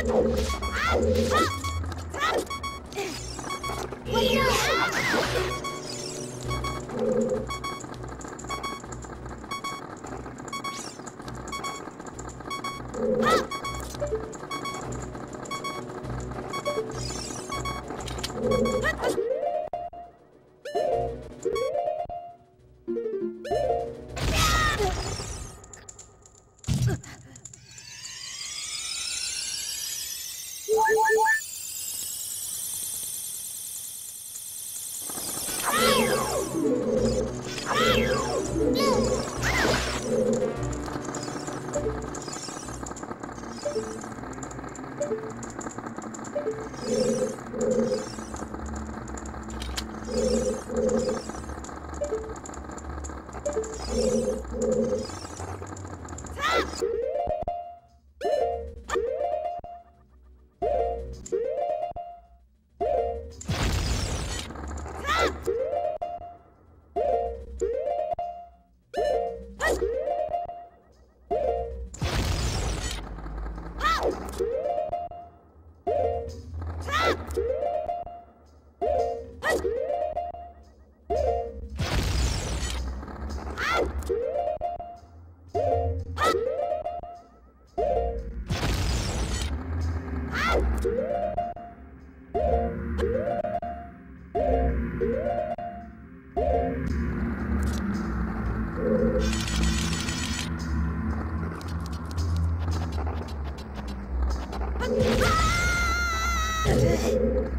What? Ah! you はい。